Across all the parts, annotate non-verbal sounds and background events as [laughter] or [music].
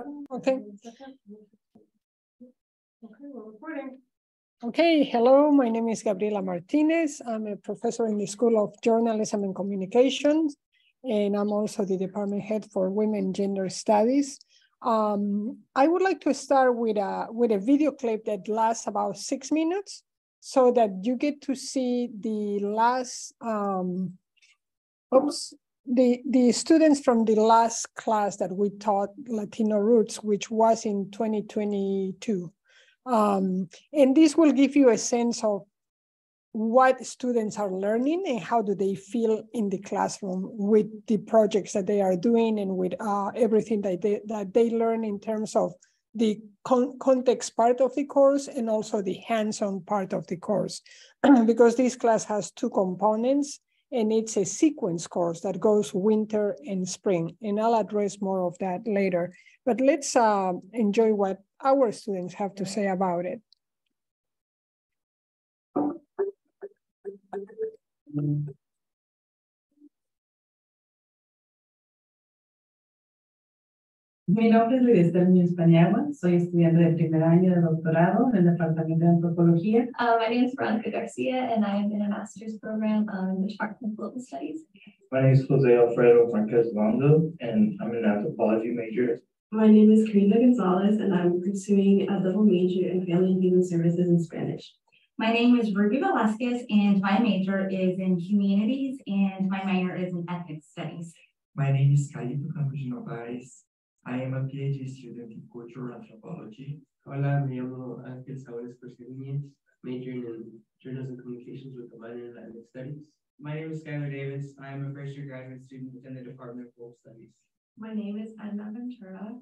Okay. Okay, recording. Okay, hello, my name is Gabriela Martinez. I'm a professor in the School of Journalism and Communications, and I'm also the department head for Women Gender Studies. Um, I would like to start with a, with a video clip that lasts about six minutes so that you get to see the last, um, oops, the, the students from the last class that we taught Latino Roots, which was in 2022. Um, and this will give you a sense of what students are learning and how do they feel in the classroom with the projects that they are doing and with uh, everything that they, that they learn in terms of the con context part of the course and also the hands-on part of the course [clears throat] because this class has two components and it's a sequence course that goes winter and spring and I'll address more of that later but let's uh, enjoy what our students have to say about it. Mi nombre es Lidia Núñez Paniagua, soy estudiante de primer año de doctorado en el Departamento de Antropología. Uh, my name is Veronica Garcia, and I am in a master's program um, in the Department of Global Studies. My name is Jose Alfredo Marquez Londo, and I'm an anthropology major. My name is Karina Gonzalez, and I'm pursuing a double major in Family and Human Services in Spanish. My name is Ruby Velasquez, and my major is in humanities, and my minor is in ethnic studies. My name is Calito Campos Novaes. I am a PhD student in cultural anthropology. Hola, me llamo Ángel Saúl Porcelines, majoring in journalism and communications with a minor in ethnic studies. My name is Skylar Davis. I am a first year graduate student within the Department of Global Studies. My name is Edna Ventura,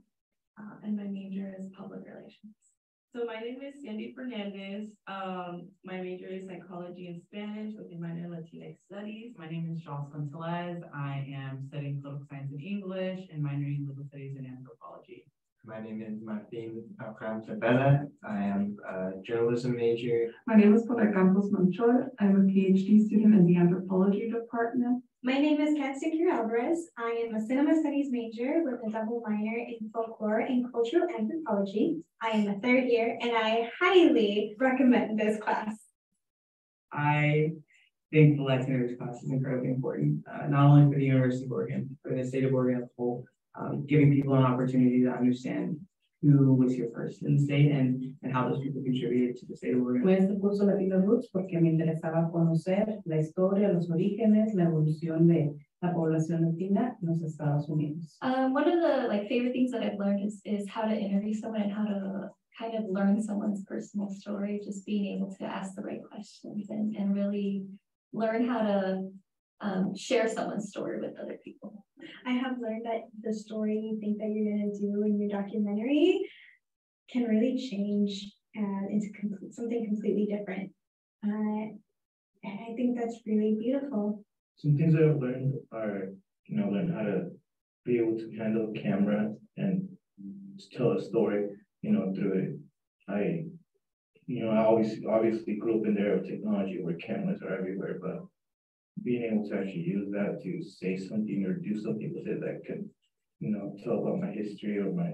uh, and my major is public relations. So my name is Sandy Fernandez. Um, my major is psychology and Spanish with a minor in Latinx studies. My name is Jocelyn Telez. I am studying political science and English and minoring in legal studies and anthropology. My name is Martin Akram Tabella. I am a journalism major. My name is Paula Campos Manchor. I'm a PhD student in the anthropology department. My name is Kensiker Alvarez. I am a cinema studies major with a double minor in folklore and cultural anthropology. I am a third year and I highly recommend this class. I think the Latino class is incredibly important, uh, not only for the University of Oregon, for the state of Oregon as a whole, um, giving people an opportunity to understand who was here first in the state and, and how those people contributed to the state of Oregon. Fue este curso Latino Roots porque me interesaba conocer la historia, los orígenes, la evolución de la población latina en los Estados Unidos. Um, one of the like favorite things that I've learned is, is how to interview someone and how to kind of learn someone's personal story, just being able to ask the right questions and, and really learn how to um, share someone's story with other people. I have learned that the story you think that you're going to do in your documentary can really change uh, into complete, something completely different. Uh, and I think that's really beautiful. Some things I've learned are, you know, learn how to be able to handle a camera and tell a story, you know, through it. I, you know, I always obviously grew up in the era of technology where cameras are everywhere, but being able to actually use that to say something or do something with it that could, you know, tell about my history or my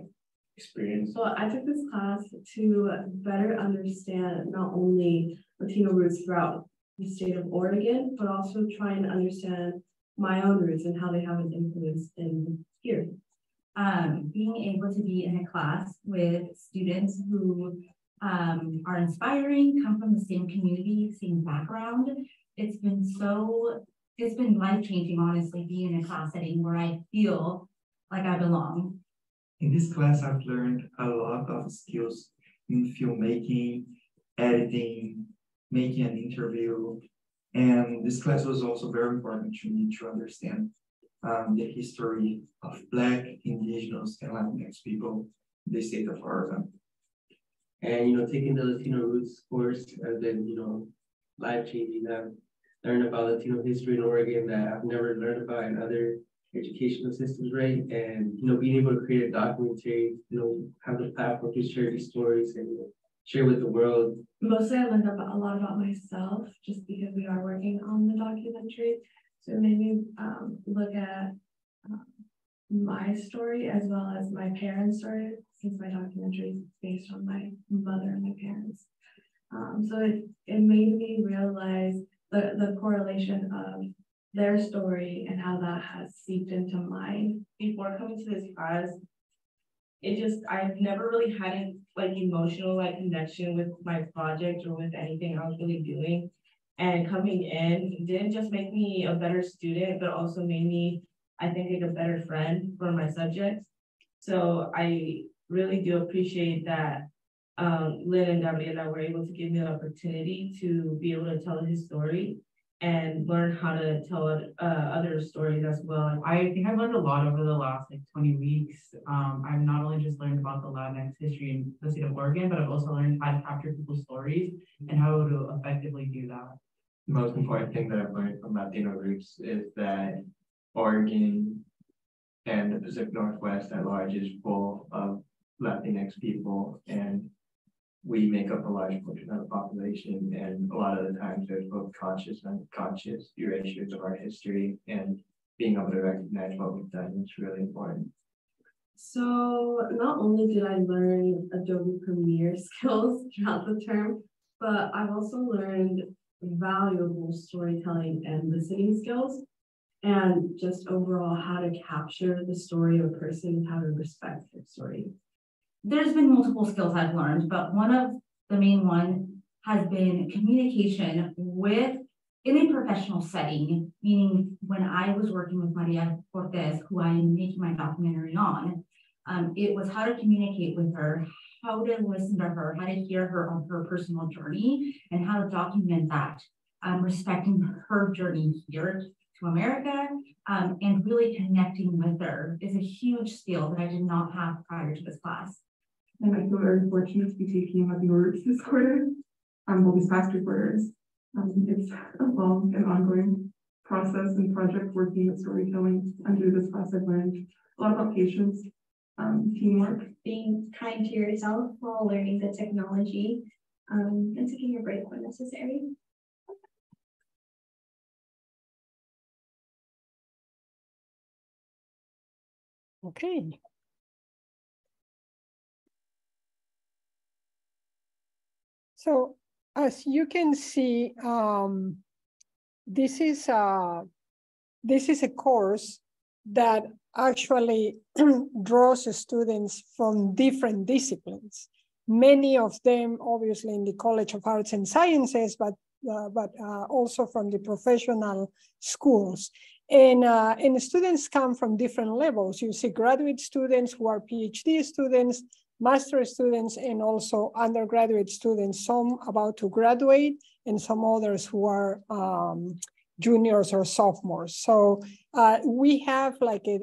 experience. Well, I took this class to better understand not only Latino roots throughout the state of Oregon, but also try and understand my own roots and how they have an influence in here. Um, being able to be in a class with students who um, are inspiring, come from the same community, same background, it's been so, it's been life changing, honestly, being in a class setting where I feel like I belong. In this class, I've learned a lot of skills in filmmaking, editing, making an interview. And this class was also very important to me to understand um, the history of Black, Indigenous, and Latinx people the state of Oregon. And, you know, taking the Latino Roots course has been, you know, life changing. I've learned about Latino history in Oregon that I've never learned about in other educational systems, right? And, you know, being able to create a documentary, you know, have the platform to share these stories and share with the world. Mostly I learned about, a lot about myself just because we are working on the documentary. So me um, look at um, my story as well as my parents' story, since my documentary is based on my mother and my parents. Um, so it, it made me realize the, the correlation of their story and how that has seeped into mine. Before coming to this class, it just, I've never really had a like emotional like connection with my project or with anything I was really doing. And coming in didn't just make me a better student, but also made me, I think, like a better friend for my subjects. So I really do appreciate that um, Lynn and Gabriela were able to give me the opportunity to be able to tell his story and learn how to tell uh, other stories as well. I think I've learned a lot over the last like 20 weeks. Um, I've not only just learned about the Latinx history in the state of Oregon, but I've also learned how to capture people's stories and how to effectively do that. The most important thing that I've learned from Latino Roots is that Oregon and the Pacific Northwest at large is full of Latinx people and we make up a large portion of the population, and a lot of the times there's both conscious and unconscious erasures of our history, and being able to recognize what we've done is really important. So not only did I learn Adobe Premiere [laughs] skills throughout the term, but I've also learned valuable storytelling and listening skills, and just overall how to capture the story of a person, how to respect their story. There's been multiple skills I've learned, but one of the main one has been communication with in a professional setting, meaning when I was working with Maria Cortez, who I am making my documentary on, um, it was how to communicate with her, how to listen to her, how to hear her on her personal journey, and how to document that, um, respecting her journey here America, um, and really connecting with her is a huge skill that I did not have prior to this class. And I feel very fortunate to be taking Latino Roots this quarter. Um, well, these past two quarters. Um, it's a long and ongoing process and project working with storytelling. Under this class, I've learned a lot about patience, um, teamwork. Being kind to yourself while learning the technology um, and taking a break when necessary. Okay, So as you can see, um, this is a this is a course that actually [clears throat] draws students from different disciplines. Many of them, obviously, in the College of Arts and Sciences, but uh, but uh, also from the professional schools. And, uh, and students come from different levels. You see graduate students who are PhD students, master students and also undergraduate students, some about to graduate and some others who are um, juniors or sophomores. So uh, we have like a,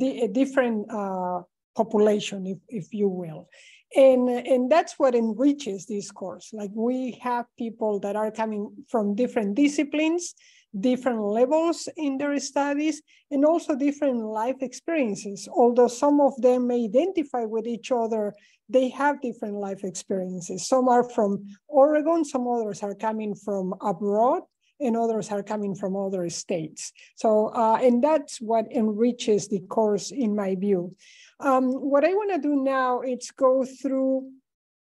a, a different uh, population, if, if you will. And, and that's what enriches this course. Like we have people that are coming from different disciplines different levels in their studies and also different life experiences. Although some of them may identify with each other, they have different life experiences. Some are from Oregon, some others are coming from abroad, and others are coming from other states. So, uh, and that's what enriches the course in my view. Um, what I wanna do now is go through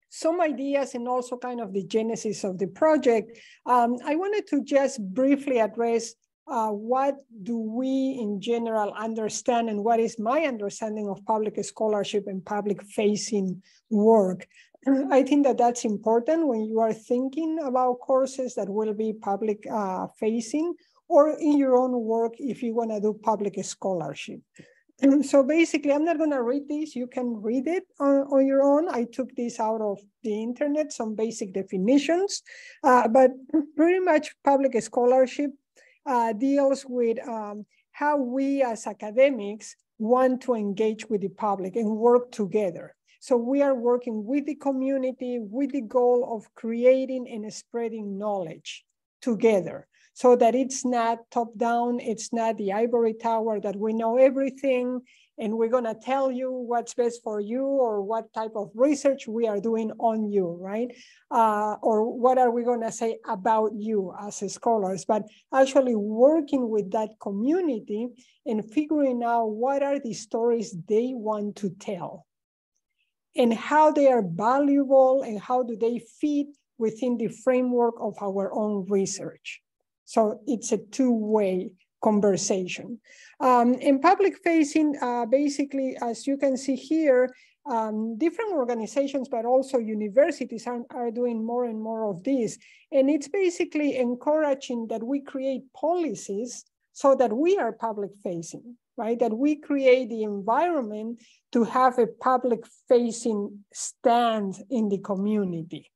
some ideas and also kind of the genesis of the project. Um, I wanted to just briefly address uh, what do we in general understand and what is my understanding of public scholarship and public facing work. [clears throat] I think that that's important when you are thinking about courses that will be public uh, facing or in your own work if you want to do public scholarship. [clears throat] so basically, I'm not going to read this. You can read it on, on, your own. I took this out of the internet, some basic definitions, uh, but [clears throat] pretty much public scholarship uh, deals with um, how we as academics want to engage with the public and work together. So we are working with the community with the goal of creating and spreading knowledge together so that it's not top down, it's not the ivory tower that we know everything and we're going to tell you what's best for you or what type of research we are doing on you, right? Uh, or what are we going to say about you as scholars, but actually working with that community and figuring out what are the stories they want to tell and how they are valuable and how do they fit within the framework of our own research. So it's a two-way conversation. Um, in public facing, uh, basically, as you can see here, um, different organizations, but also universities are, are doing more and more of this. And it's basically encouraging that we create policies so that we are public facing, right? That we create the environment to have a public facing stand in the community,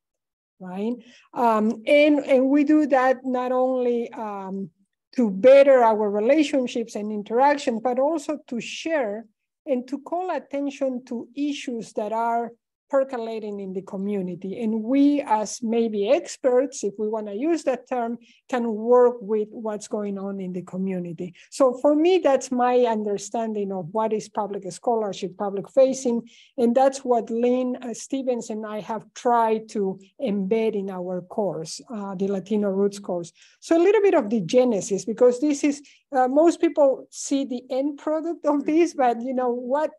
right? Um, and, and we do that not only um, to better our relationships and interactions, but also to share and to call attention to issues that are percolating in the community. And we, as maybe experts, if we want to use that term, can work with what's going on in the community. So for me, that's my understanding of what is public scholarship, public facing. And that's what Lynn uh, Stevens and I have tried to embed in our course, uh, the Latino Roots course. So a little bit of the genesis, because this is, uh, most people see the end product of this, but you know, what,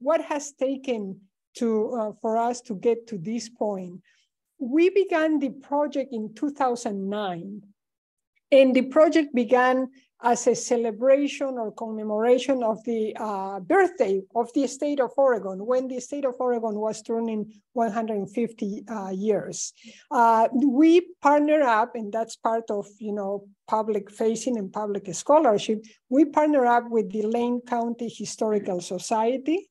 what has taken to, uh, for us to get to this point. We began the project in 2009, and the project began as a celebration or commemoration of the uh, birthday of the state of Oregon, when the state of Oregon was turning 150 uh, years. Uh, we partner up, and that's part of you know public facing and public scholarship. We partner up with the Lane County Historical Society,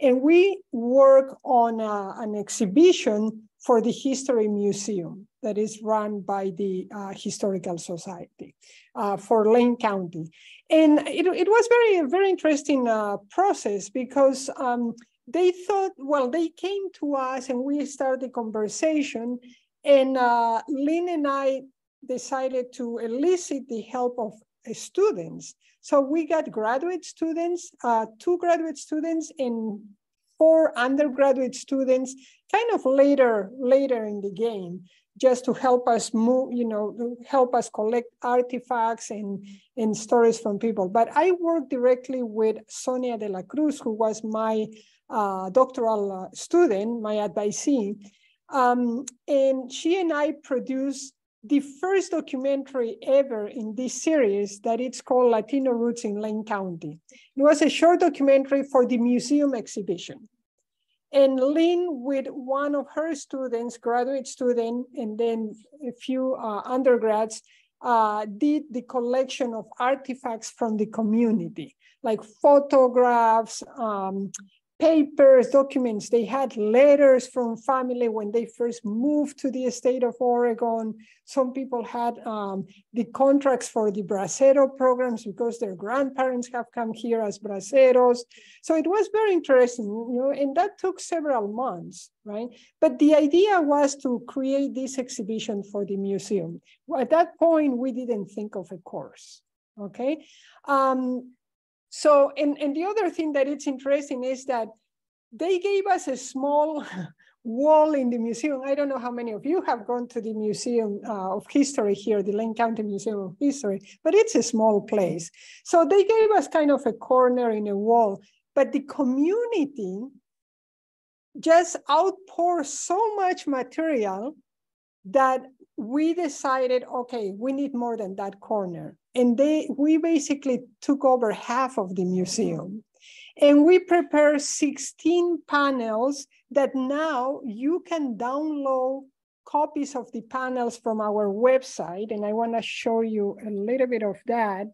and we work on a, an exhibition for the History Museum that is run by the uh, Historical Society uh, for Lane County. And it, it was very, very interesting uh, process because um, they thought, well, they came to us and we started the conversation and uh, Lynn and I decided to elicit the help of students so we got graduate students, uh, two graduate students and four undergraduate students, kind of later, later in the game, just to help us move, you know, help us collect artifacts and, and stories from people. But I worked directly with Sonia de la Cruz, who was my uh, doctoral uh, student, my advisee. Um, and she and I produced the first documentary ever in this series that it's called Latino Roots in Lane County. It was a short documentary for the museum exhibition. And Lynn with one of her students, graduate student, and then a few uh, undergrads, uh, did the collection of artifacts from the community, like photographs, um, papers, documents. They had letters from family when they first moved to the state of Oregon. Some people had um, the contracts for the bracero programs because their grandparents have come here as braceros. So it was very interesting, you know, and that took several months, right? But the idea was to create this exhibition for the museum. At that point, we didn't think of a course, okay? Um, so, and, and the other thing that it's interesting is that they gave us a small [laughs] wall in the museum. I don't know how many of you have gone to the Museum uh, of History here, the Lane County Museum of History, but it's a small place. So they gave us kind of a corner in a wall, but the community just outpours so much material that we decided, okay, we need more than that corner. And they, we basically took over half of the museum. And we prepared 16 panels that now you can download copies of the panels from our website. And I wanna show you a little bit of that.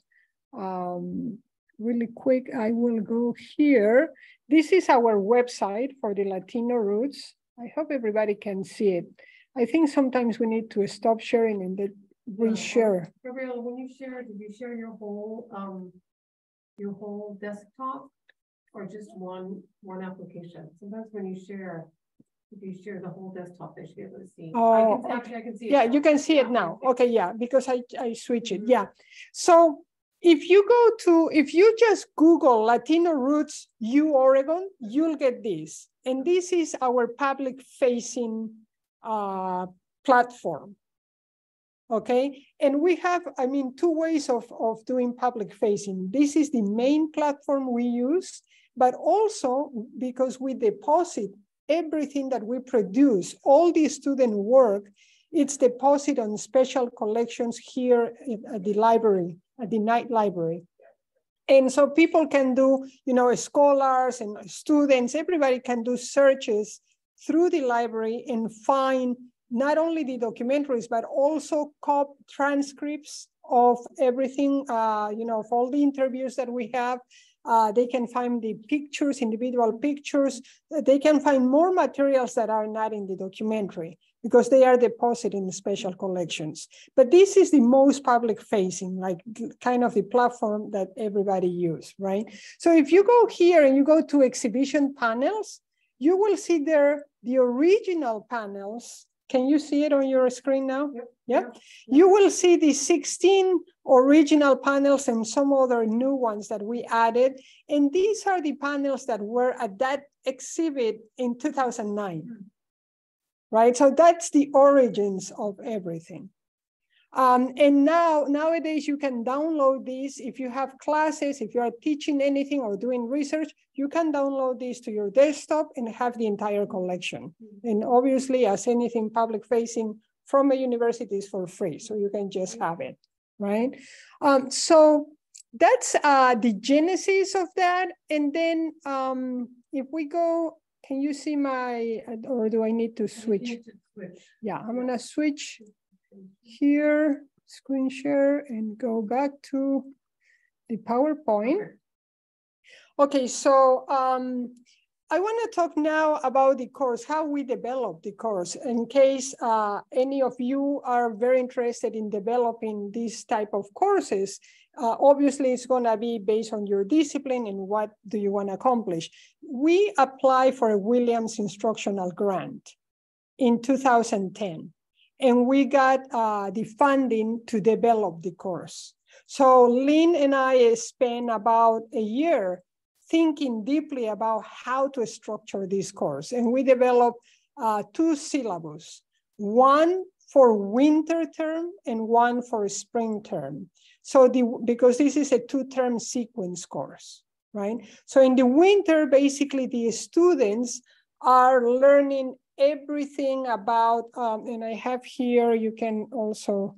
Um, really quick, I will go here. This is our website for the Latino Roots. I hope everybody can see it. I think sometimes we need to stop sharing and then reshare. Gabriel, when you share, did you share your whole, um, your whole desktop? Or just one, one application? Sometimes when you share, if you share the whole desktop, they should be able to see. I Oh, can- Actually, I can see. it Yeah, you can see it now. Okay, yeah, because I, I switch it, yeah. So if you go to, if you just Google Latino Roots U Oregon, you'll get this. And this is our public facing uh, platform. Okay, and we have, I mean, two ways of, of doing public facing. This is the main platform we use, but also because we deposit everything that we produce, all the student work, it's deposited on special collections here at the library, at the Knight Library. And so people can do, you know, scholars and students, everybody can do searches through the library and find not only the documentaries, but also cop transcripts of everything, uh, you know, of all the interviews that we have. Uh, they can find the pictures, individual pictures. They can find more materials that are not in the documentary because they are deposited in special collections. But this is the most public facing, like kind of the platform that everybody use, right? So if you go here and you go to exhibition panels, you will see there the original panels. Can you see it on your screen now? Yep. yep. You will see the 16 original panels and some other new ones that we added. And these are the panels that were at that exhibit in 2009 mm. right? So that's the origins of everything. Um, and now, nowadays, you can download these. If you have classes, if you are teaching anything or doing research, you can download these to your desktop and have the entire collection. And obviously, as anything public facing from a university is for free, so you can just have it, right? Um, so that's uh, the genesis of that. And then um, if we go can you see my, or do I need to switch? Need to switch. Yeah, I'm gonna switch here, screen share and go back to the PowerPoint. Okay, so um, I want to talk now about the course, how we develop the course, in case uh, any of you are very interested in developing this type of courses. Uh, obviously, it's going to be based on your discipline and what do you want to accomplish. We applied for a Williams instructional grant in 2010, and we got uh, the funding to develop the course. So Lynn and I spent about a year thinking deeply about how to structure this course. And we developed uh, two syllables, one for winter term and one for spring term. So the, because this is a two-term sequence course, right? So in the winter, basically the students are learning everything about, um, and I have here, you can also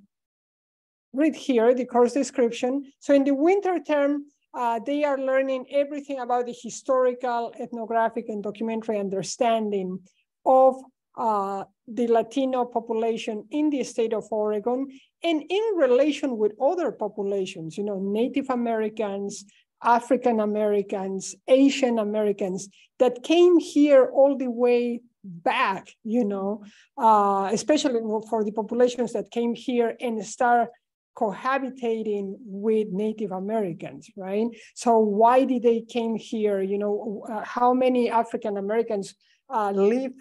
read here the course description. So in the winter term, uh, they are learning everything about the historical, ethnographic, and documentary understanding of uh, the Latino population in the state of Oregon and in relation with other populations, you know, Native Americans, African Americans, Asian Americans that came here all the way back, you know, uh, especially for the populations that came here and start cohabitating with Native Americans, right? So why did they came here? You know, uh, how many African Americans uh,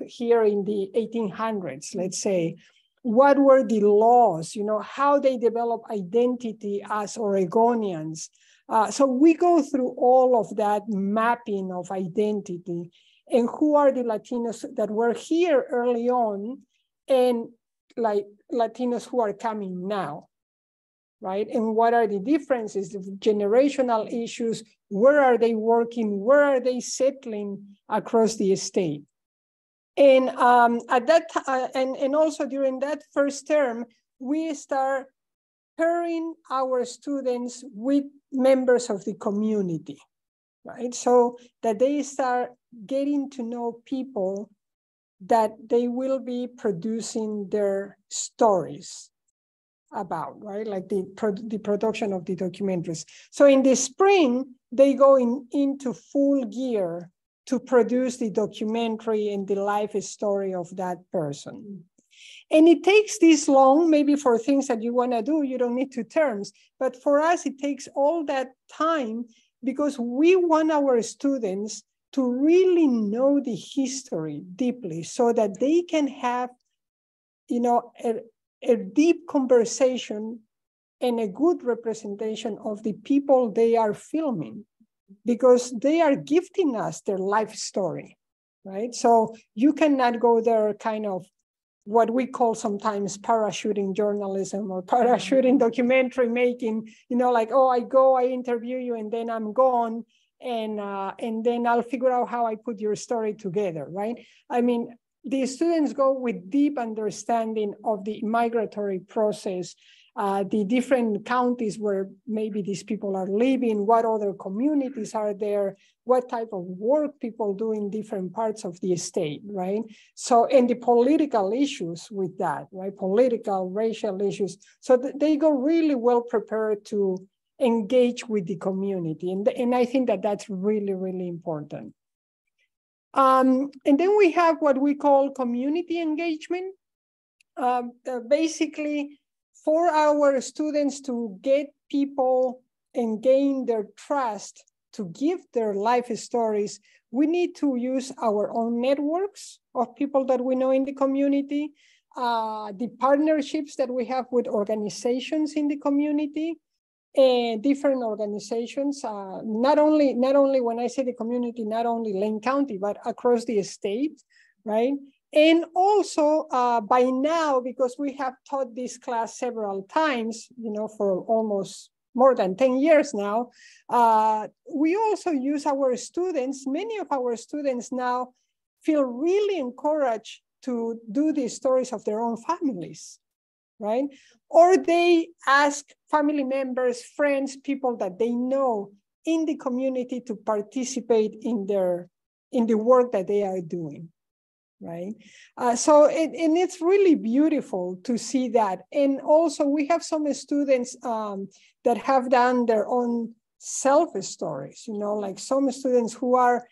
here in the 1800s, let's say? What were the laws? You know, how they develop identity as Oregonians. Uh, so we go through all of that mapping of identity and who are the Latinos that were here early on and like Latinos who are coming now right? And what are the differences, the generational issues, where are they working, where are they settling across the state? And um, at that uh, and, and also during that first term, we start pairing our students with members of the community, right? So that they start getting to know people that they will be producing their stories about, right? Like the, pro the production of the documentaries. So in the spring, they go in, into full gear to produce the documentary and the life story of that person. And it takes this long, maybe for things that you want to do, you don't need two terms. But for us, it takes all that time because we want our students to really know the history deeply so that they can have you know a, a deep conversation and a good representation of the people they are filming because they are gifting us their life story, right? So you cannot go there kind of what we call sometimes parachuting journalism or parachuting documentary making, you know, like, oh, I go, I interview you, and then I'm gone. And, uh, and then I'll figure out how I put your story together, right? I mean, the students go with deep understanding of the migratory process uh, the different counties where maybe these people are living, what other communities are there, what type of work people do in different parts of the state, right? So, and the political issues with that, right? Political, racial issues. So th they go really well prepared to engage with the community. And, and I think that that's really, really important. Um, and then we have what we call community engagement. Um, uh, basically, for our students to get people and gain their trust to give their life stories, we need to use our own networks of people that we know in the community, uh, the partnerships that we have with organizations in the community, and different organizations. Uh, not only not only when I say the community, not only Lane County, but across the state, right? And also uh, by now, because we have taught this class several times, you know, for almost more than 10 years now, uh, we also use our students, many of our students now feel really encouraged to do the stories of their own families, right? Or they ask family members, friends, people that they know in the community to participate in their in the work that they are doing right? Uh, so, it, and it's really beautiful to see that. And also we have some students um, that have done their own self stories, you know, like some students who are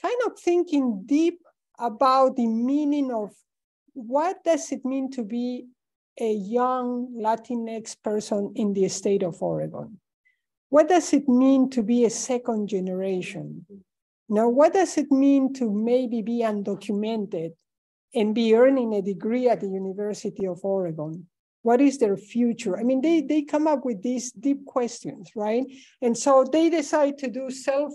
kind of thinking deep about the meaning of what does it mean to be a young Latinx person in the state of Oregon? What does it mean to be a second generation? Now, what does it mean to maybe be undocumented and be earning a degree at the University of Oregon? What is their future? I mean, they, they come up with these deep questions, right? And so they decide to do self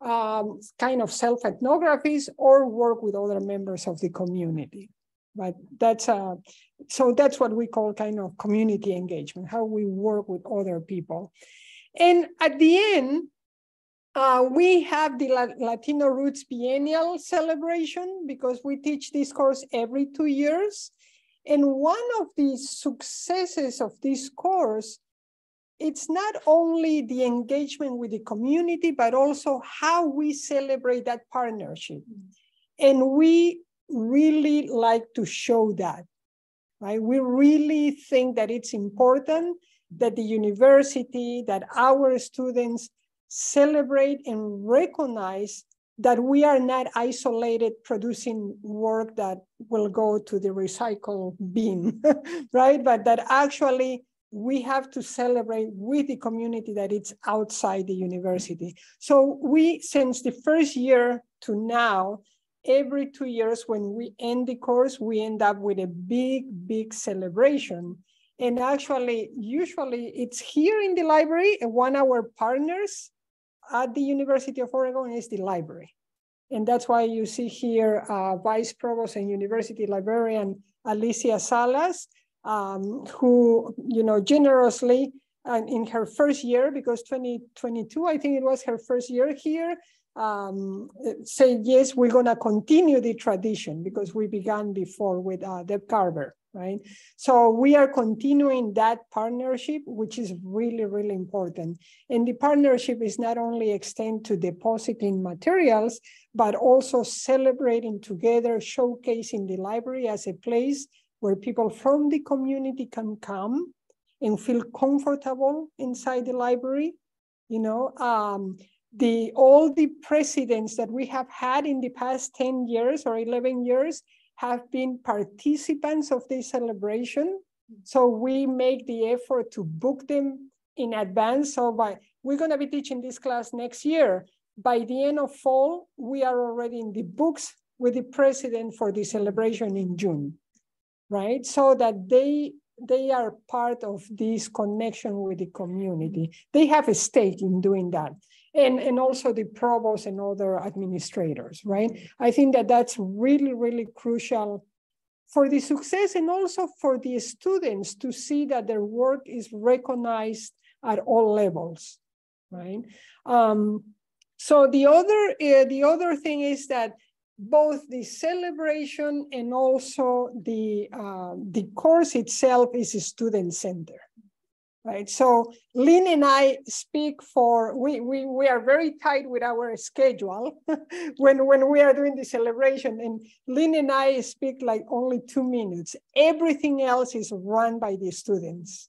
um, kind of self ethnographies or work with other members of the community. But that's uh, so that's what we call kind of community engagement, how we work with other people. And at the end, uh, we have the Latino Roots Biennial celebration because we teach this course every two years. And one of the successes of this course, it's not only the engagement with the community, but also how we celebrate that partnership. And we really like to show that, right? We really think that it's important that the university, that our students celebrate and recognize that we are not isolated producing work that will go to the recycle bin, [laughs] right? But that actually we have to celebrate with the community that it's outside the university. So we, since the first year to now, every two years when we end the course, we end up with a big, big celebration. And actually, usually it's here in the library, one of our partners at the University of Oregon is the library. And that's why you see here uh, Vice Provost and University Librarian Alicia Salas, um, who, you know, generously uh, in her first year, because 2022, I think it was her first year here, um, said, yes, we're gonna continue the tradition because we began before with uh, Deb Carver right? So we are continuing that partnership, which is really, really important. And the partnership is not only extend to depositing materials, but also celebrating together, showcasing the library as a place where people from the community can come and feel comfortable inside the library. You know, um, the all the presidents that we have had in the past 10 years or 11 years have been participants of this celebration. Mm. So we make the effort to book them in advance. So by we're going to be teaching this class next year. By the end of fall, we are already in the books with the president for the celebration in June, right? So that they they are part of this connection with the community. They have a stake in doing that. And, and also the provost and other administrators, right? I think that that's really, really crucial for the success and also for the students to see that their work is recognized at all levels, right? Um, so the other, uh, the other thing is that both the celebration and also the, uh, the course itself is student center, right? So Lynn and I speak for, we, we, we are very tight with our schedule [laughs] when, when we are doing the celebration and Lynn and I speak like only two minutes. Everything else is run by the students,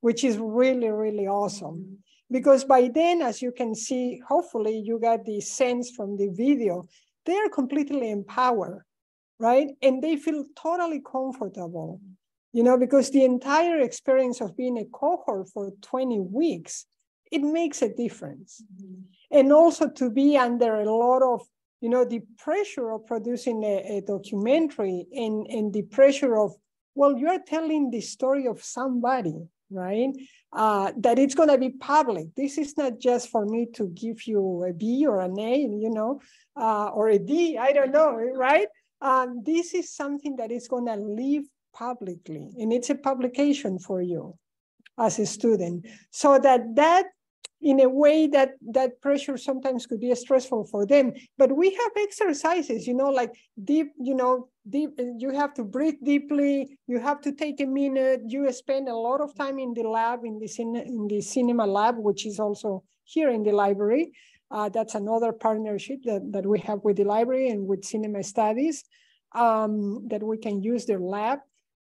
which is really, really awesome. Mm-hmm. Because by then, as you can see, hopefully you got the sense from the video, they are completely empowered, right? And they feel totally comfortable, mm-hmm. You know, because the entire experience of being a cohort for 20 weeks, it makes a difference. Mm-hmm. And also to be under a lot of, you know, the pressure of producing a, a documentary and, and the pressure of, well, you're telling the story of somebody, right? Uh, that it's going to be public. This is not just for me to give you a B or an A, you know, uh, or a D, I don't know, right? Um, this is something that is going to live publicly, and it's a publication for you as a student. So that that in a way that that pressure sometimes could be stressful for them. But we have exercises you know like deep you know deep you have to breathe deeply. You have to take a minute. You spend a lot of time in the lab in the in the cinema lab which is also here in the library. Uh, that's another partnership that, that we have with the library and with cinema studies um, that we can use their lab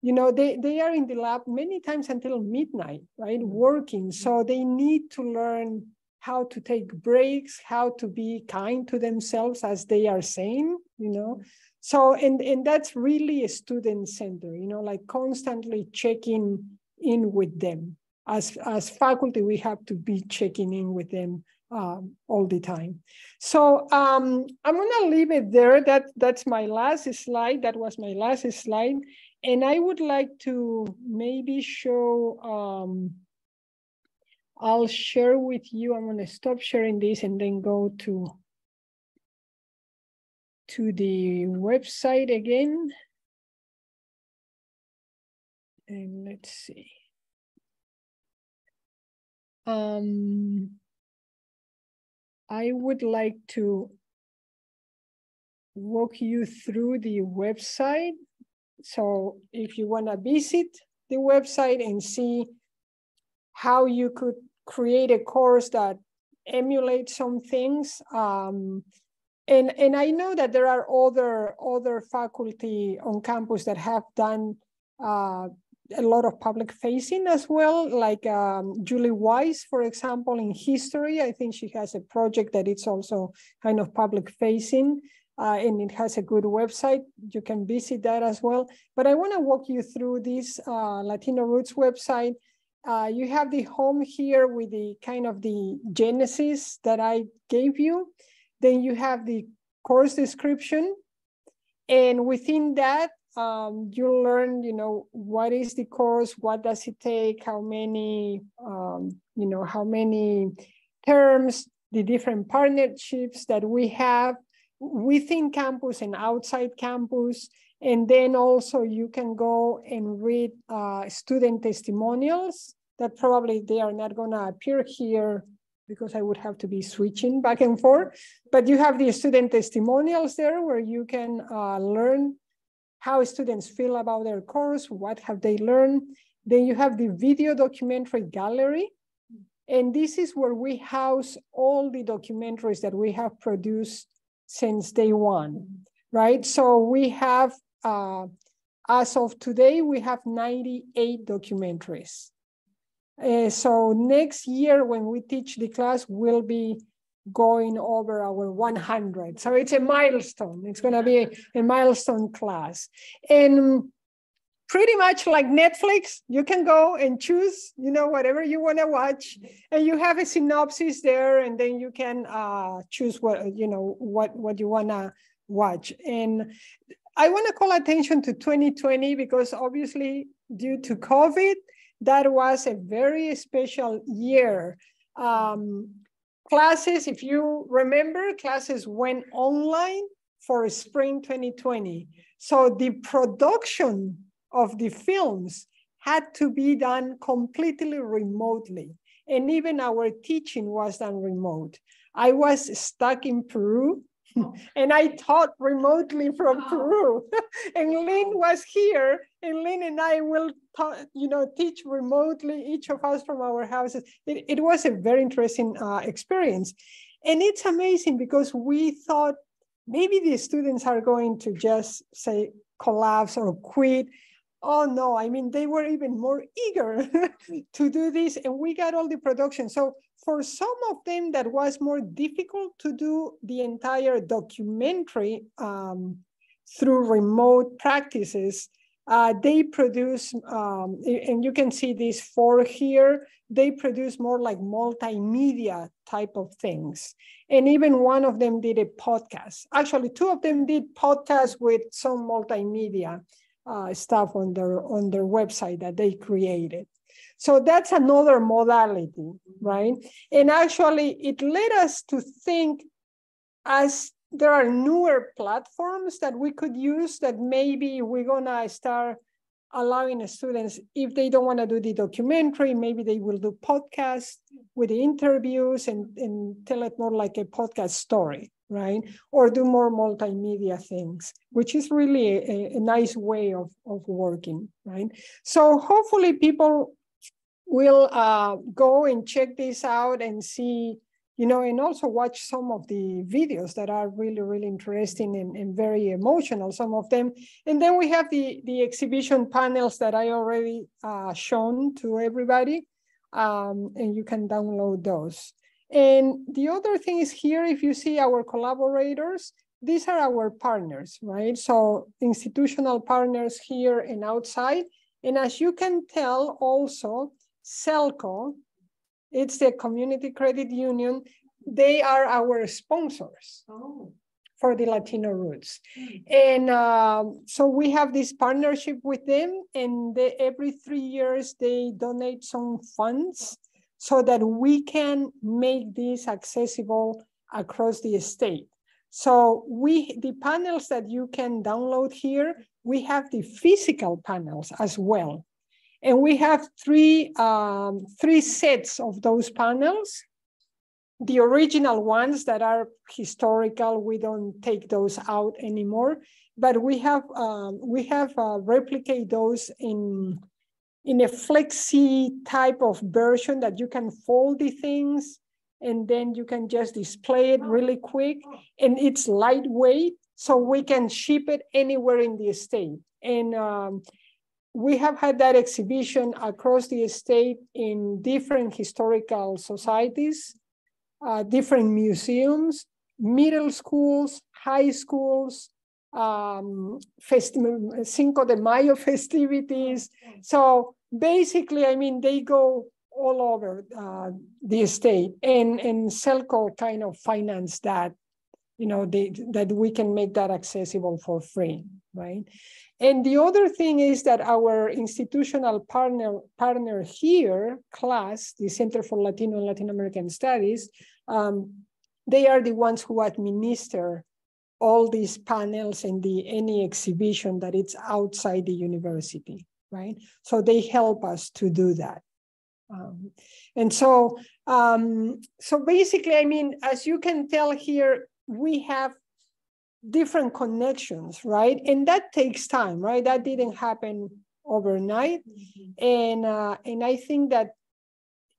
you know, they, they are in the lab many times until midnight, right, working. So they need to learn how to take breaks, how to be kind to themselves as they are saying, you know. So, and, and that's really a student center, you know, like constantly checking in with them. As, as faculty, we have to be checking in with them um, all the time. So um, I'm gonna leave it there. That, that's my last slide. That was my last slide. And I would like to maybe show, um, I'll share with you, I'm gonna stop sharing this and then go to, to the website again. And let's see. Um, I would like to walk you through the website so if you want to visit the website and see how you could create a course that emulates some things, um, and and I know that there are other other faculty on campus that have done uh, a lot of public facing as well, like um, Julie Weise, for example, in history. I think she has a project that it's also kind of public facing uh, and it has a good website. You can visit that as well. But I want to walk you through this uh, Latino Roots website. Uh, you have the home here with the kind of the genesis that I gave you. Then you have the course description. And within that, um, you learn, you know, what is the course, what does it take, how many, um, you know, how many terms, the different partnerships that we have, within campus and outside campus. And then also you can go and read uh, student testimonials that probably they are not gonna appear here because I would have to be switching back and forth. But you have the student testimonials there where you can uh, learn how students feel about their course, what have they learned. Then you have the video documentary gallery. And this is where we house all the documentaries that we have produced since day one, right? So we have, uh, as of today, we have 98 documentaries. Uh, so next year, when we teach the class, we'll be going over our 100. So it's a milestone. It's going to be a, a milestone class. And pretty much like Netflix, you can go and choose, you know, whatever you want to watch, and you have a synopsis there, and then you can uh, choose what you know what what you want to watch. And I want to call attention to 2020 because obviously due to COVID, that was a very special year. Um, classes, if you remember, classes went online for spring 2020. So the production of the films had to be done completely remotely. And even our teaching was done remote. I was stuck in Peru [laughs] and I taught remotely from oh. Peru. [laughs] and Lynn was here, and Lynn and I will, you know, teach remotely, each of us from our houses. It, it was a very interesting uh, experience. And it's amazing because we thought maybe the students are going to just say collapse or quit oh no, I mean, they were even more eager [laughs] to do this and we got all the production. So for some of them that was more difficult to do the entire documentary um, through remote practices, uh, they produce, um, and you can see these four here, they produce more like multimedia type of things. And even one of them did a podcast. Actually, two of them did podcasts with some multimedia uh, stuff on their on their website that they created. So that's another modality, right? And actually, it led us to think as there are newer platforms that we could use that maybe we're gonna start allowing students, if they don't wanna do the documentary, maybe they will do podcasts with the interviews and, and tell it more like a podcast story right? Or do more multimedia things, which is really a, a nice way of, of working, right? So hopefully people will uh, go and check this out and see, you know, and also watch some of the videos that are really, really interesting and, and very emotional, some of them. And then we have the, the exhibition panels that I already uh, shown to everybody, um, and you can download those. And the other thing is here, if you see our collaborators, these are our partners, right? So institutional partners here and outside. And as you can tell also, SELCO, it's the Community Credit Union, they are our sponsors. Oh for the Latino roots. And uh, so we have this partnership with them and they, every three years they donate some funds so that we can make this accessible across the state. So we, the panels that you can download here, we have the physical panels as well. And we have three, um, three sets of those panels. The original ones that are historical, we don't take those out anymore, but we have, um, we have uh, replicate those in in a flexi type of version that you can fold the things and then you can just display it really quick. And it's lightweight so we can ship it anywhere in the state. And um, we have had that exhibition across the state in different historical societies uh, different museums middle schools high schools um, Cinco de Mayo [laughs] festivities. So basically, I mean, they go all over uh, the state and, and Selco kind of finance that, you know, they, that we can make that accessible for free, right? And the other thing is that our institutional partner, partner here, CLAS, the Center for Latino and Latin American Studies, um, they are the ones who administer all these panels and the any exhibition that it's outside the university, right? So they help us to do that. Um, and so, um, so basically, I mean, as you can tell here, we have different connections, right? And that takes time, right? That didn't happen overnight. Mm-hmm. And, uh, and I think that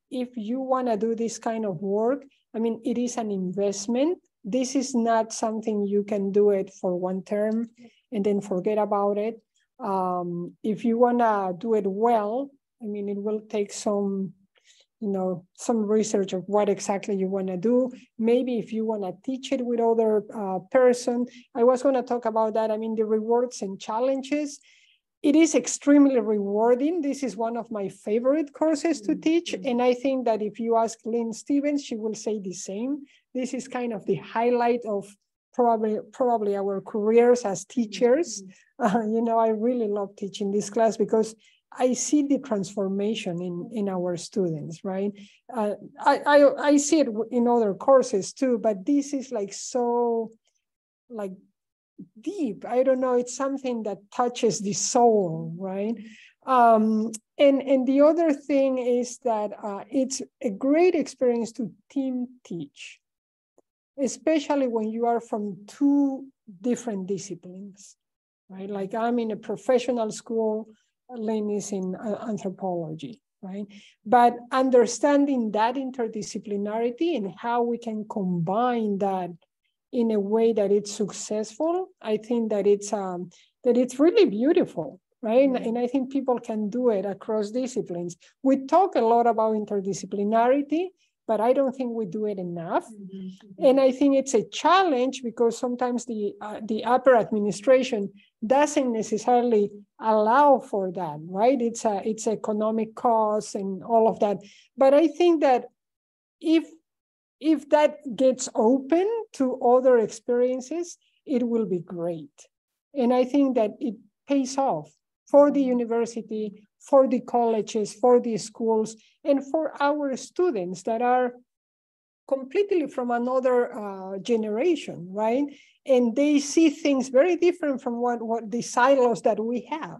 if you want to do this kind of work, I mean, it is an investment this is not something you can do it for one term and then forget about it. Um, if you want to do it well, I mean, it will take some, you know, some research of what exactly you want to do. Maybe if you want to teach it with other uh, person, I was going to talk about that. I mean, the rewards and challenges. It is extremely rewarding. This is one of my favorite courses to teach. Mm-hmm. And I think that if you ask Lynn Stephen, she will say the same this is kind of the highlight of probably probably our careers as teachers. Uh, you know, I really love teaching this class because I see the transformation in in our students, right? Uh, I, I I see it in other courses too, but this is like so, like deep. I don't know. It's something that touches the soul, right? Um, and and the other thing is that uh, it's a great experience to team teach, especially when you are from two different disciplines, right? Like I'm in a professional school Lynn is in uh, anthropology, right? But understanding that interdisciplinarity and how we can combine that in a way that it's successful, I think that it's um, that it's really beautiful, right? Mm-hmm. And I think people can do it across disciplines. We talk a lot about interdisciplinarity, but I don't think we do it enough. Mm-hmm. And I think it's a challenge because sometimes the uh, the upper administration doesn't necessarily allow for that, right? It's a it's economic costs and all of that. But I think that if if that gets open to other experiences, it will be great. And I think that it pays off for the university, for the colleges, for the schools, and for our students that are completely from another uh, generation, right? And they see things very different from what, what the silos that we have.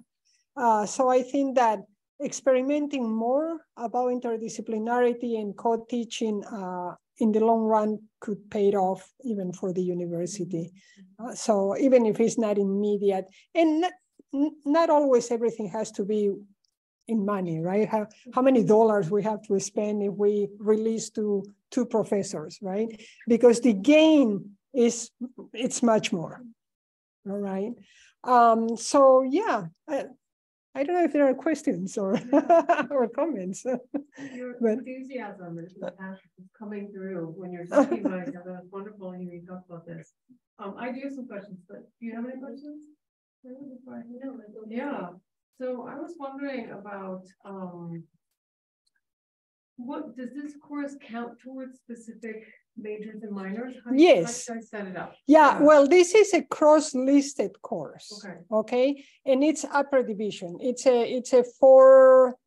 Uh, so I think that experimenting more about interdisciplinarity and co-teaching uh, in the long run could pay off even for the university. Uh, so even if it's not immediate, and not, not always everything has to be in money, right? How, how many dollars we have to spend if we release to two professors, right? Because the gain is, it's much more, all right? Um, so yeah, I, I don't know if there are questions or, [laughs] or comments. Your [laughs] but, enthusiasm is coming through when you're talking about it. That's wonderful hearing you talk about this. Um, I do have some questions, but do you have any questions? Yeah. So I was wondering about um, what does this course count towards specific majors and minors? How yes. How should I set it up? Yeah, yeah, well, this is a cross-listed course. Okay. Okay. And it's upper division. It's a it's a four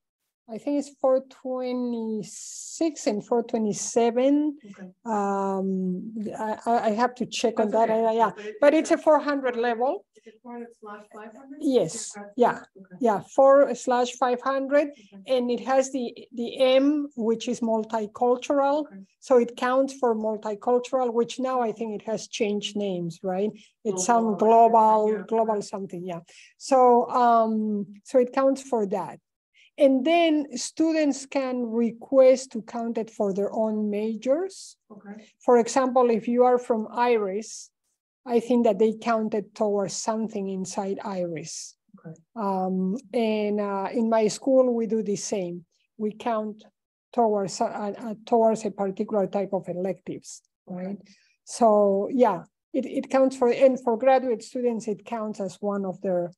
I think it's 426 and 427. Okay. Um, I, I have to check That's on that. Okay. Yeah, but, but it's a 400 level. Is it 400 slash 500? Yes. Yeah. Okay. Yeah. Four slash 500, and it has the the M, which is multicultural. So it counts for multicultural, which now I think it has changed names, right? It's global. some global, yeah. global something. Yeah. So um, so it counts for that. And then students can request to count it for their own majors. Okay. For example, if you are from IRIS, I think that they counted towards something inside IRIS. Okay. Um, and uh, in my school, we do the same. We count towards uh, uh, towards a particular type of electives, right? So yeah, it, it counts for and for graduate students, it counts as one of their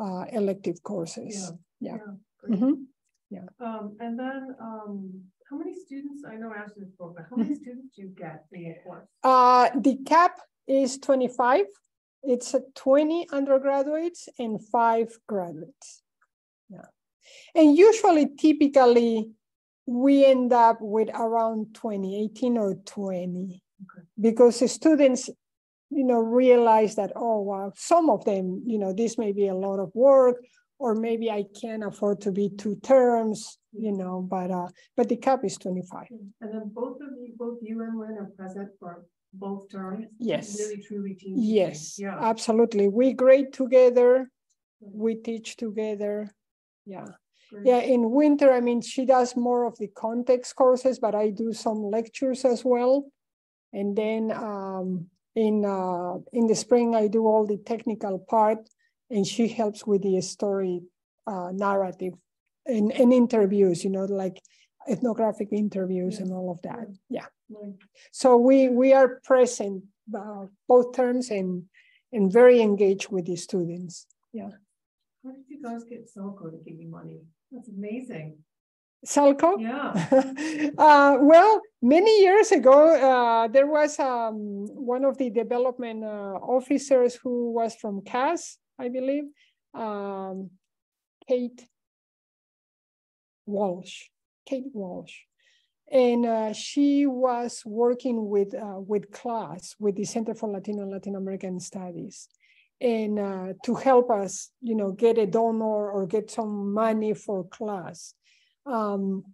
uh, elective courses. Yeah. yeah. yeah. Mm -hmm. Yeah. Um, and then um, how many students, I know I asked you this before, but how many mm-hmm. students do you get in the course? Uh, the cap is 25. It's 20 undergraduates and five graduates. Yeah. And usually, typically, we end up with around 20, 18 or 20. Okay. Because the students, you know, realize that, oh, wow, some of them, you know, this may be a lot of work or maybe I can't afford to be two terms, you know, but uh, but the cap is 25. And then both of you, both you and Lynn are present for both terms. Yes. Really truly team. Yes. Yeah. Absolutely. We grade together. We teach together. Yeah. Great. Yeah, in winter, I mean, she does more of the context courses, but I do some lectures as well. And then um, in uh, in the spring, I do all the technical part and she helps with the story uh, narrative and, and interviews, you know, like ethnographic interviews yeah. and all of that. Yeah. So we we are present uh, both terms and and very engaged with the students. Yeah. How did you guys get Selco to give you money? That's amazing. Salco? Yeah. [laughs] uh, well, many years ago, uh, there was um, one of the development uh, officers who was from CAS, I believe, um, Kate Walsh, Kate Walsh. And uh, she was working with, uh, with CLAS, with the Center for Latino and Latin American Studies and uh, to help us, you know, get a donor or get some money for CLAS. Um,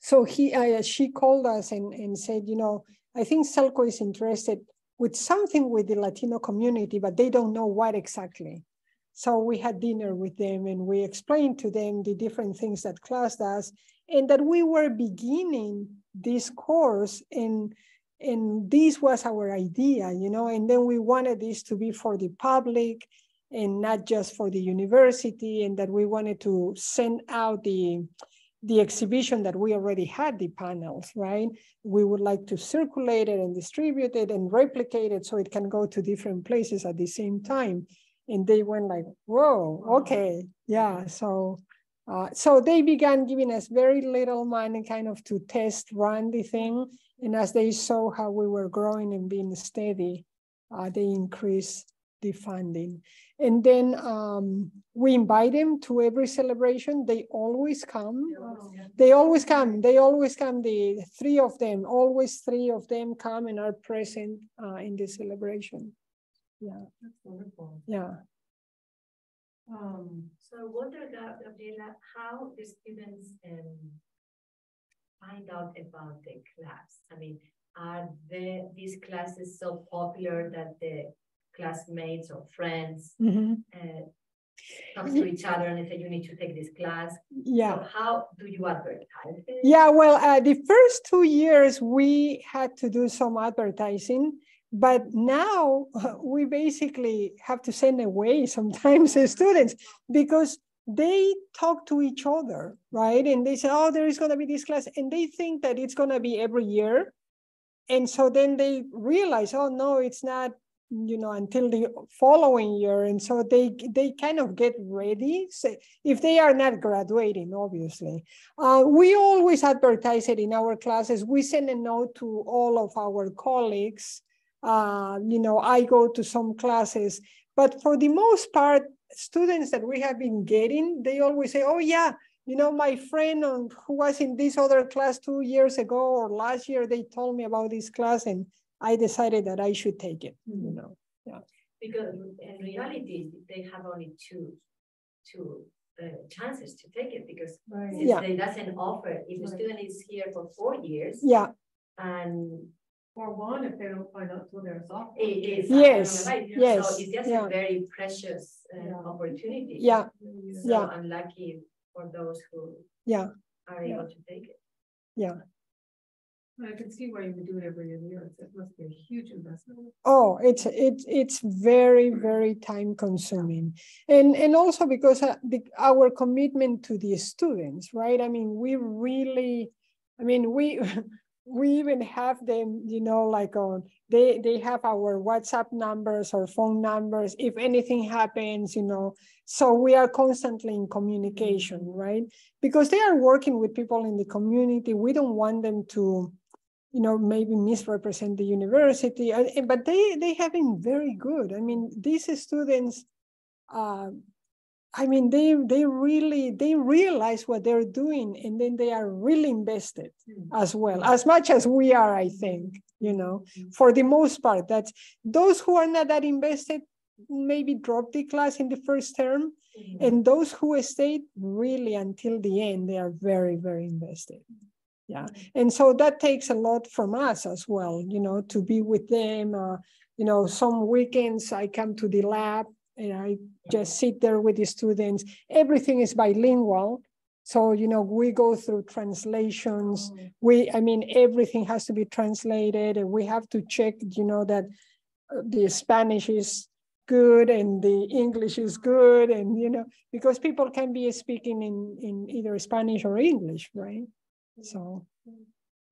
so he, uh, she called us and, and said, you know, I think Selco is interested with something with the Latino community, but they don't know what exactly. So we had dinner with them and we explained to them the different things that CLAS does and that we were beginning this course and and this was our idea, you know, and then we wanted this to be for the public and not just for the university and that we wanted to send out the the exhibition that we already had the panels, right? We would like to circulate it and distribute it and replicate it so it can go to different places at the same time. And they went like, whoa, okay, yeah. So, uh, so they began giving us very little money kind of to test run the thing. And as they saw how we were growing and being steady, uh, they increased the funding. And then um, we invite them to every celebration. They always come. They always come. They always come. The three of them, always three of them come and are present uh, in the celebration. Yeah. That's wonderful. Yeah. Um, so I wonder, Gabriela, how the students um, find out about the class? I mean, are the, these classes so popular that the classmates or friends mm-hmm. uh, talk to each other and say you need to take this class yeah so how do you advertise it? yeah well uh, the first two years we had to do some advertising but now [laughs] we basically have to send away [laughs] sometimes the students because they talk to each other right? And they say oh there is going to be this class and they think that it's going to be every year. And so then they realize oh no it's not you know until the following year. And so they they kind of get ready so if they are not graduating obviously. Uh, we always advertise it in our classes. We send a note to all of our colleagues uh, you know i go to some classes but for the most part students that we have been getting they always say oh yeah you know my friend who was in this other class two years ago or last year they told me about this class and I decided that I should take it, you know, yeah. Because in reality, they have only two, two uh, chances to take it because right. yeah. they doesn't offer, if the student is here for four years. Yeah. And or one if they don't find out till they're sophomore. It is. Yes. Right. Yes. So it's just yeah. a very precious uh, yeah. opportunity. Yeah. So yeah. unlucky for those who yeah. are able to take it. Yeah. I can see why you would do it every year. It must be a huge investment. Oh, it's it's it's very very time consuming, and and also because uh, our commitment to the students, right? I mean, we really, I mean, we [laughs] we even have them, you know, like on they they have our WhatsApp numbers or phone numbers if anything happens, you know. So we are constantly in communication, mm-hmm. right? Because they are working with people in the community. We don't want them to you know, maybe misrepresent the university, uh, eh, but they, they have been very good. I mean, these students, uh, I mean, they, they really, they realize what they're doing and then they are really invested mm. as well, as much as we are, I think, you know, mm. for the most part, that's those who are not that invested, maybe drop the class in the first term. Mm-hmm. And those who stayed really until the end, they are very, very invested yeah and so that takes a lot from us as well you know to be with them uh, you know some weekends i come to the lab and i just sit there with the students everything is bilingual so you know we go through translations oh. we i mean everything has to be translated and we have to check you know that uh, the spanish is good and the english is good and you know because people can be speaking in in either spanish or english right so,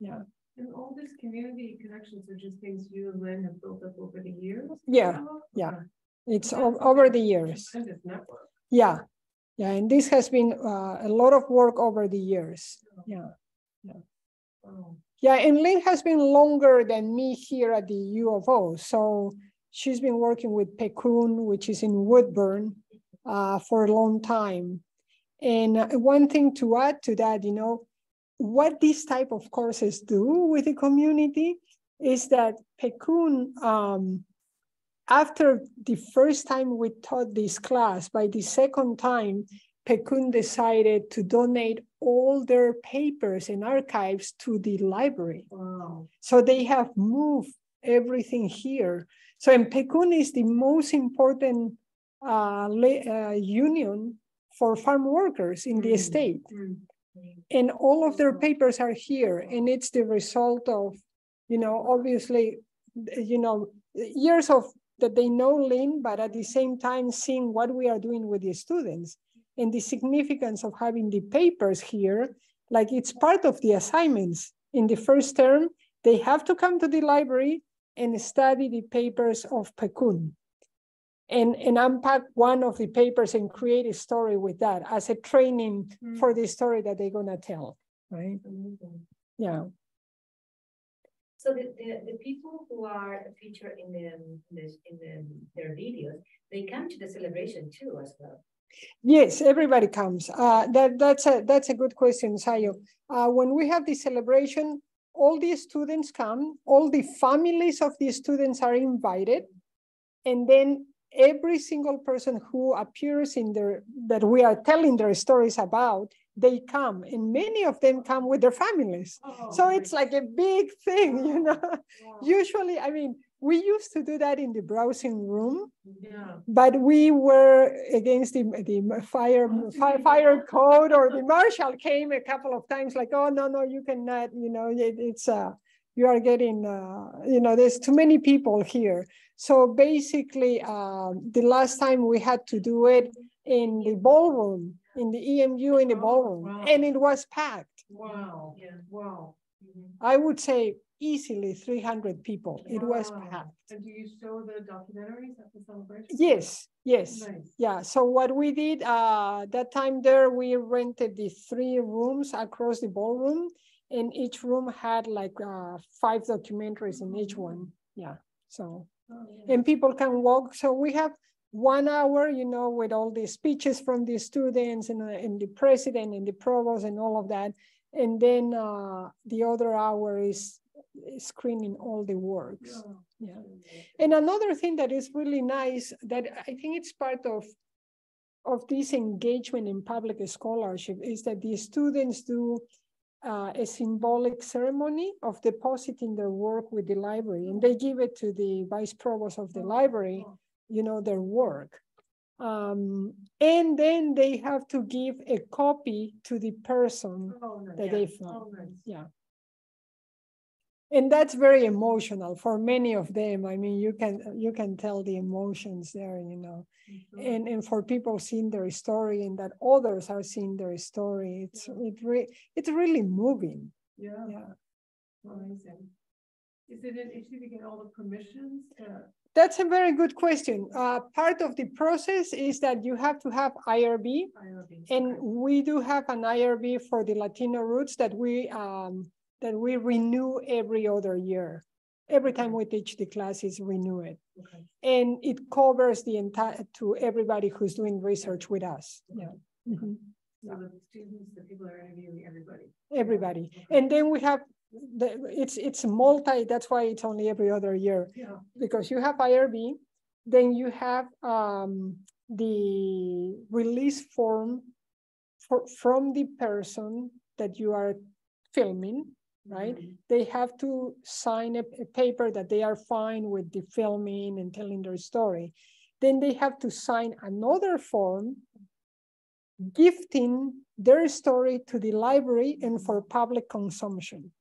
yeah. And all these community connections are just things you and Lynn have built up over the years? Yeah, yeah. It's over the years. Yeah. Yeah, and this has been uh, a lot of work over the years. Yeah, yeah. Yeah, and Lynn has been longer than me here at the U of O. So she's been working with PCUN, which is in Woodburn, uh, for a long time. And uh, one thing to add to that, you know, what these type of courses do with the community is that PCUN, um, after the first time we taught this class, by the second time, PCUN decided to donate all their papers and archives to the library. Wow. So they have moved everything here. So and PCUN is the most important uh, uh, union for farm workers in the mm. state. Mm. And all of their papers are here. And it's the result of, you know, obviously, you know, years of that they know Lynn, but at the same time seeing what we are doing with the students and the significance of having the papers here, like it's part of the assignments. In the first term, they have to come to the library and study the papers of PCUN and, and unpack one of the papers and create a story with that as a training mm. for the story that they're gonna tell, right? Mm -hmm. Yeah. So the, the, the, people who are featured in the, in, the, in the, their videos, they come to the celebration too as well. Yes, everybody comes. Uh, that, that's, a, that's a good question, Sayo. Uh, when we have the celebration, all the students come, all the families of the students are invited, and then every single person who appears in there that we are telling their stories about, they come, and many of them come with their families. Oh, so it's like a big thing, you know. Wow. Usually, I mean, we used to do that in the browsing room, yeah. but we were against the, the fire, fire, fire code or the marshal came a couple of times like, oh, no, no, you cannot, you know, it, it's, uh, you are getting, uh, you know, there's too many people here. So basically, uh, the last time we had to do it in the ballroom, in the EMU in the oh, ballroom, wow. and it was packed. Wow, yeah. wow. I would say easily 300 people. Wow. It was packed. And do you show the documentaries at the celebration? Yes, yes. Nice. Yeah. So what we did uh, that time there, we rented the three rooms across the ballroom, and each room had like uh, five documentaries in each one. Yeah. So, oh, yeah. and people can walk. So we have one hour, you know, with all the speeches from the students and, uh, and the president and the provost and all of that. And then uh, the other hour is screening all the works. Yeah. yeah. And another thing that is really nice that I think it's part of of this engagement in public scholarship is that the students do uh, a symbolic ceremony of depositing their work with the library and they give it to the vice provost of the library, you know, their work. Um, and then they have to give a copy to the person oh, no, that yeah. they found. Oh. Yeah and that's very emotional for many of them i mean you can you can tell the emotions there you know mm-hmm. and and for people seeing their story and that others are seeing their story it's yeah. it re- it's really moving yeah yeah amazing is it an issue to get all the permissions to... that's a very good question uh, part of the process is that you have to have irb, IRB and we do have an irb for the latino roots that we um, that we renew every other year. Every time we teach the classes, we renew it. Okay. And it covers the entire to everybody who's doing research with us. Okay. Yeah. Mm -hmm. So the students, the people are interviewing everybody. Everybody. Okay. And then we have the, it's it's multi, that's why it's only every other year. Yeah. Because you have IRB, then you have um, the release form for, from the person that you are filming right? Mm -hmm. They have to sign a, a, paper that they are fine with the filming and telling their story. Then they have to sign another form gifting their story to the library and for public consumption.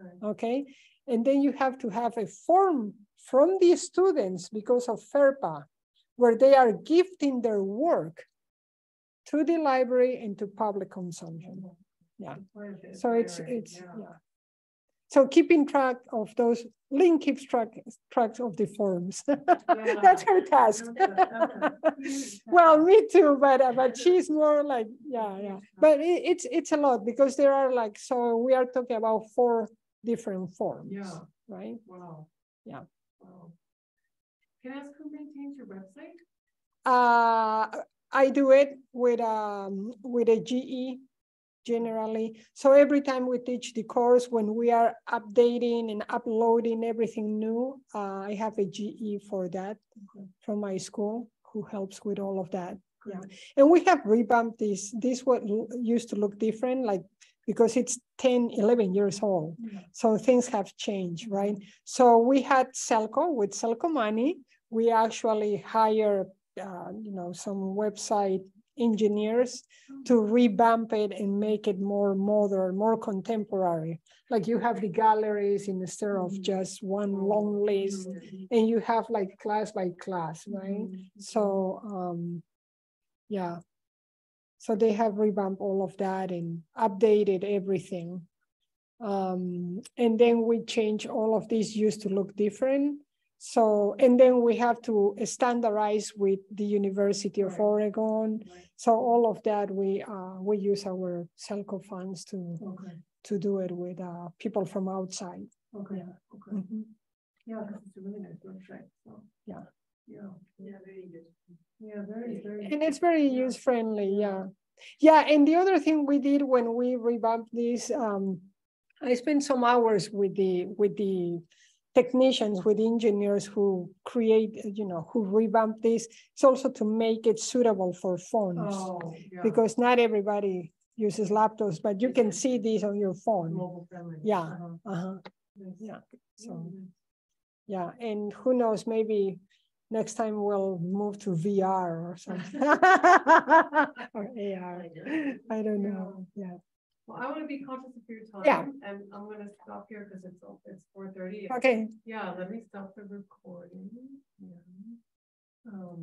Okay. okay? And then you have to have a form from the students because of FERPA, where they are gifting their work to the library and to public consumption. Yeah. So it's it's yeah. yeah. so keeping track of those, Lynn keeps track, tracks of the forms. [laughs] That's her task. [laughs] well, me too, but uh, but she's more like, yeah, yeah. But it, it's it's a lot because there are like, so we are talking about four different forms, Yeah. right? Wow. Yeah. Wow. Can I ask who maintains your website? Uh, I do it with um with a GE generally. So every time we teach the course, when we are updating and uploading everything new, uh, I have a GE for that from my school who helps with all of that. Yeah, and we have revamped this. This what used to look different, like because it's 10, 11 years old. Mm-hmm. So things have changed, right? So we had Selco with Selco money. We actually hire, uh, you know, some website engineers mm-hmm. to revamp it and make it more modern, more contemporary. Like you have the galleries instead of mm-hmm. just one long list, and you have like class by class, right? So, um, yeah. So they have revamped all of that and updated everything. Um, and then we change all of these used to look different. So, and then we have to standardize with the University of Oregon. So all of that, we, uh, we use our selco funds to, to do it with, uh, people from outside. Okay, okay. Mhm. Yeah, because it's a really nice website, so. Yeah. Yeah, yeah, very good. Yeah, very, very. And it's very use friendly, yeah. Yeah, and the other thing we did when we revamped this, um, I spent some hours with the, with the technicians, with engineers who create, you know, who revamp this. It's also to make it suitable for phones. Oh, yeah. Because not everybody uses laptops, but you can see these on your phone. Yeah, Uh-huh. uh-huh, Nice. yeah, so, Mhm. yeah, and who knows, maybe next time we'll move to VR or something. [laughs] Or AR, I don't know, yeah. Well, I want to be conscious of your time. Yeah. And I'm gonna stop here because it's, it's four thirty. Okay. Yeah, let me stop the recording. Yeah. Um,